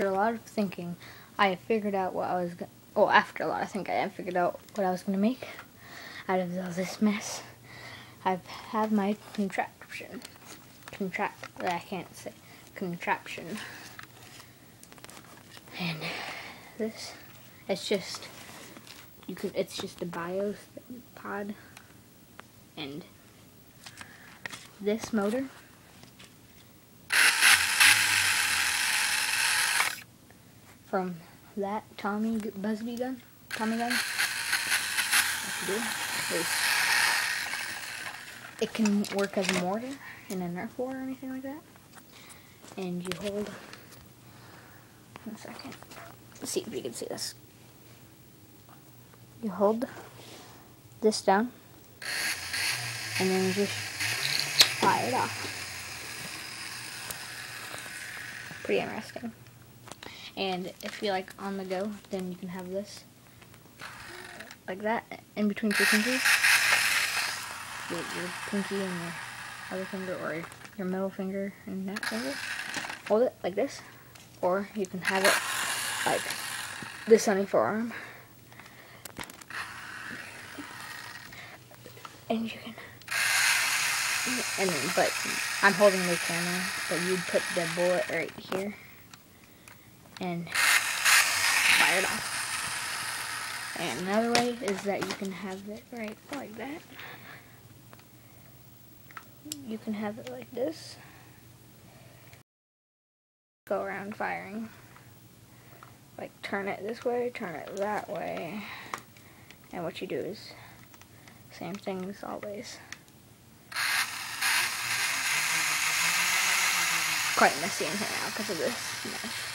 after a lot of thinking, I figured out what I was going oh, after a lot of thinking, I figured out what I was going to make out of all this mess. I have my contraption. Contract, I can't say, contraption. And this, it's just, you can, it's just a BIOS pod. And this motor from that Tommy Busby gun, Tommy gun. What to do is it can work as a mortar in a Nerf war or anything like that. And you hold one second. Let's see if you can see this. You hold this down and then you just fire it off. Pretty interesting. And if you like on the go, then you can have this like that in between two fingers. Your, your pinky and your other finger, or your middle finger and that finger. Hold it like this, or you can have it like this on your forearm. And you can, and but I'm holding the camera, but you'd put the bullet right here and fire it off. And another way is that you can have it right like that. You can have it like this. Go around firing. Like turn it this way, turn it that way. And what you do is same thing as always. Quite messy in here now because of this mesh.